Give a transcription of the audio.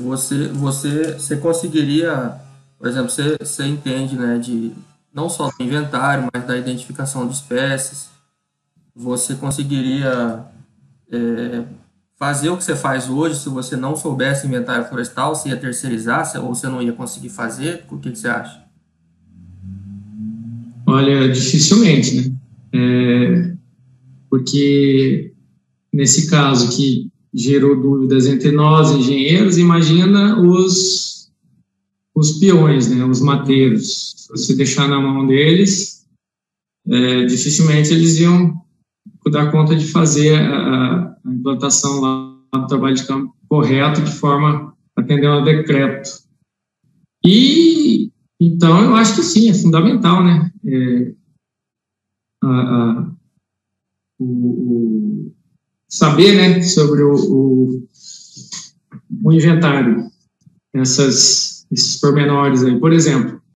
você, você, você conseguiria, por exemplo, você, você entende, né, de não só do inventário, mas da identificação de espécies. Você conseguiria é, fazer o que você faz hoje se você não soubesse inventário florestal, você ia terceirizar ou você não ia conseguir fazer? O que, que você acha? Olha, dificilmente, né? É, porque nesse caso que gerou dúvidas entre nós, engenheiros, imagina os, os peões, né, os mateiros. Se você deixar na mão deles, é, dificilmente eles iam dar conta de fazer a, a implantação lá do trabalho de campo correto, de forma atendendo ao decreto. E, então, eu acho que sim, é fundamental, né? É, a, a, o, o, saber, né, sobre o, o, o inventário, essas, esses pormenores aí. Por exemplo,